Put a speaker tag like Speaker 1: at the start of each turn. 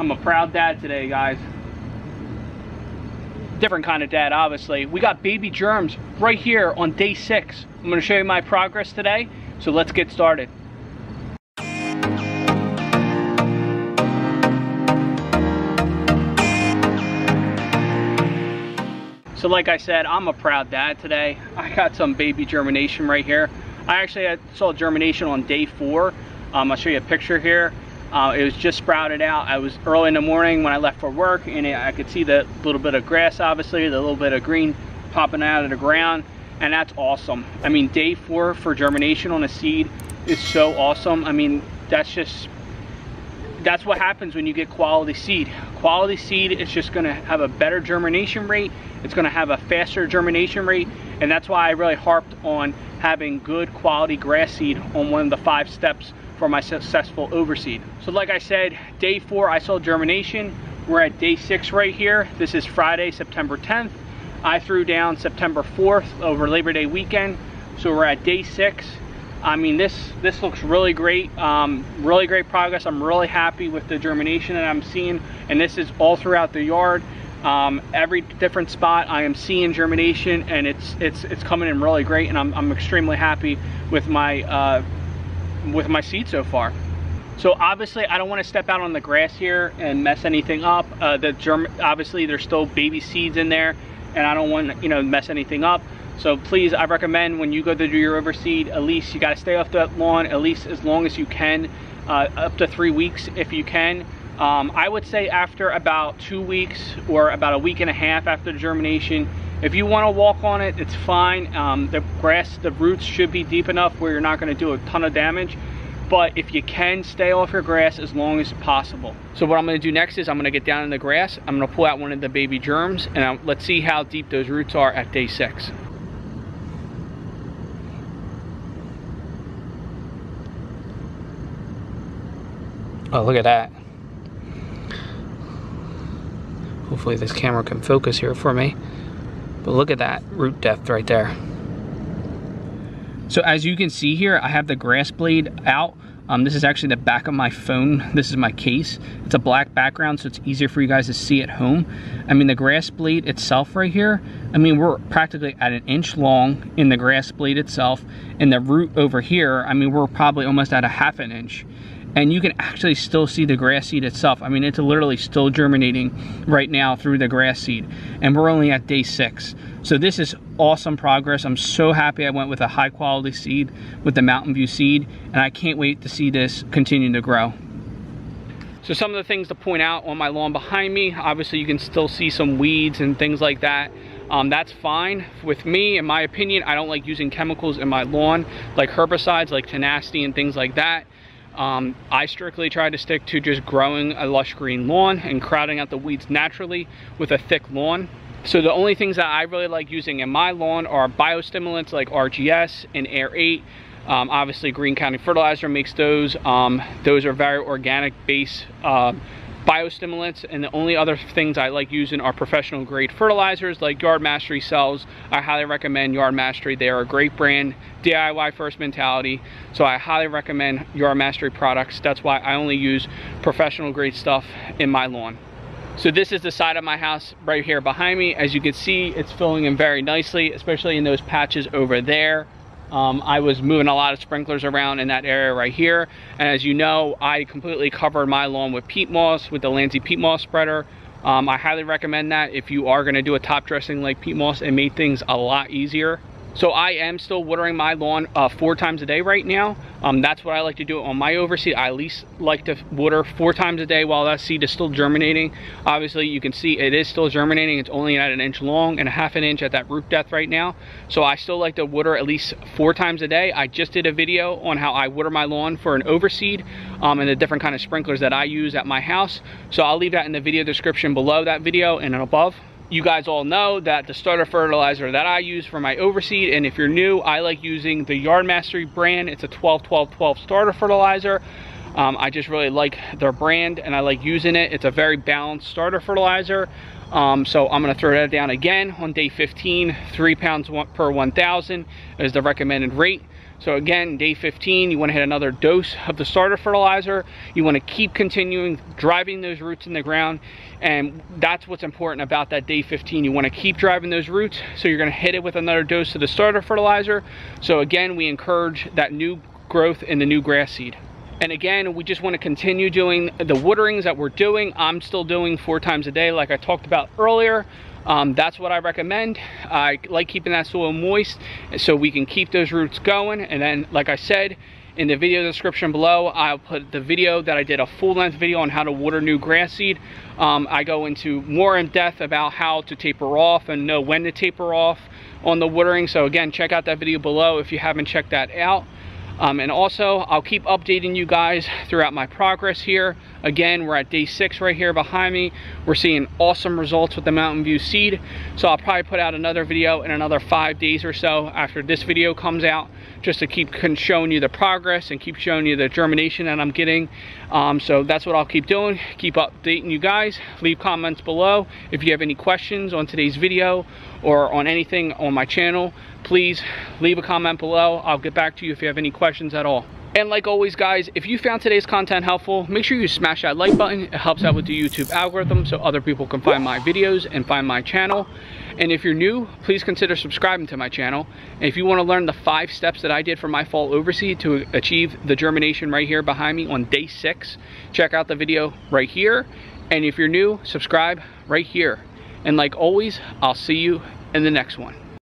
Speaker 1: I'm a proud dad today, guys. Different kind of dad, obviously. We got baby germs right here on day six. I'm gonna show you my progress today, so let's get started. So like I said, I'm a proud dad today. I got some baby germination right here. I actually saw germination on day four. Um, I'll show you a picture here. Uh, it was just sprouted out. I was early in the morning when I left for work and I could see the little bit of grass obviously, the little bit of green popping out of the ground and that's awesome. I mean day four for germination on a seed is so awesome. I mean that's just that's what happens when you get quality seed. Quality seed is just gonna have a better germination rate. It's gonna have a faster germination rate. And that's why I really harped on having good quality grass seed on one of the five steps for my successful overseed. So like I said, day four, I saw germination. We're at day six right here. This is Friday, September 10th. I threw down September 4th over Labor Day weekend. So we're at day six. I mean, this this looks really great. Um, really great progress. I'm really happy with the germination that I'm seeing, and this is all throughout the yard. Um, every different spot I am seeing germination, and it's it's it's coming in really great, and I'm I'm extremely happy with my uh, with my seed so far. So obviously I don't want to step out on the grass here and mess anything up. Uh, the germ obviously there's still baby seeds in there, and I don't want to you know mess anything up. So please, I recommend when you go to do your overseed, at least you gotta stay off the lawn at least as long as you can, uh, up to three weeks if you can. Um, I would say after about two weeks or about a week and a half after germination, if you wanna walk on it, it's fine. Um, the grass, the roots should be deep enough where you're not gonna do a ton of damage but if you can stay off your grass as long as possible so what i'm going to do next is i'm going to get down in the grass i'm going to pull out one of the baby germs and I'll, let's see how deep those roots are at day six Oh, look at that. Hopefully this camera can focus here for me. But look at that root depth right there. So as you can see here, I have the grass blade out. Um, this is actually the back of my phone. This is my case. It's a black background, so it's easier for you guys to see at home. I mean, the grass blade itself right here, I mean, we're practically at an inch long in the grass blade itself. And the root over here, I mean, we're probably almost at a half an inch and you can actually still see the grass seed itself. I mean, it's literally still germinating right now through the grass seed, and we're only at day six. So this is awesome progress. I'm so happy I went with a high quality seed with the Mountain View seed, and I can't wait to see this continue to grow. So some of the things to point out on my lawn behind me, obviously you can still see some weeds and things like that. Um, that's fine with me in my opinion i don't like using chemicals in my lawn like herbicides like tenacity and things like that um, I strictly try to stick to just growing a lush green lawn and crowding out the weeds naturally with a thick lawn. So the only things that I really like using in my lawn are biostimulants like RGS and Air 8. Um, obviously Green County Fertilizer makes those. Um, those are very organic base uh, biostimulants and the only other things I like using are professional grade fertilizers like Yard Mastery sells. I highly recommend Yard Mastery. They are a great brand, DIY first mentality. So I highly recommend Yard Mastery products. That's why I only use professional grade stuff in my lawn. So this is the side of my house right here behind me. As you can see, it's filling in very nicely, especially in those patches over there. Um, I was moving a lot of sprinklers around in that area right here. And as you know, I completely covered my lawn with peat moss, with the Landzie peat moss spreader. Um, I highly recommend that if you are gonna do a top dressing like peat moss, it made things a lot easier. So I am still watering my lawn uh, four times a day right now. Um, that's what I like to do on my overseed. I at least like to water four times a day while that seed is still germinating. Obviously you can see it is still germinating. It's only at an inch long and a half an inch at that root depth right now. So I still like to water at least four times a day. I just did a video on how I water my lawn for an overseed um, and the different kind of sprinklers that I use at my house. So I'll leave that in the video description below that video and above you guys all know that the starter fertilizer that I use for my overseed, and if you're new, I like using the Yard Mastery brand. It's a 12-12-12 starter fertilizer. Um, I just really like their brand and I like using it. It's a very balanced starter fertilizer. Um, so I'm gonna throw that down again on day 15, three pounds per 1,000 is the recommended rate. So again, day 15, you wanna hit another dose of the starter fertilizer. You wanna keep continuing driving those roots in the ground. And that's what's important about that day 15. You wanna keep driving those roots. So you're gonna hit it with another dose of the starter fertilizer. So again, we encourage that new growth in the new grass seed. And again, we just want to continue doing the waterings that we're doing. I'm still doing four times a day like I talked about earlier. Um, that's what I recommend. I like keeping that soil moist so we can keep those roots going. And then, like I said, in the video description below, I'll put the video that I did a full length video on how to water new grass seed. Um, I go into more in depth about how to taper off and know when to taper off on the watering. So again, check out that video below if you haven't checked that out. Um, and also, I'll keep updating you guys throughout my progress here. Again, we're at day six right here behind me. We're seeing awesome results with the Mountain View seed. So I'll probably put out another video in another five days or so after this video comes out, just to keep showing you the progress and keep showing you the germination that I'm getting. Um, so that's what I'll keep doing. Keep updating you guys. Leave comments below if you have any questions on today's video or on anything on my channel please leave a comment below. I'll get back to you if you have any questions at all. And like always guys, if you found today's content helpful, make sure you smash that like button. It helps out with the YouTube algorithm so other people can find my videos and find my channel. And if you're new, please consider subscribing to my channel. And if you wanna learn the five steps that I did for my fall overseed to achieve the germination right here behind me on day six, check out the video right here. And if you're new, subscribe right here. And like always, I'll see you in the next one.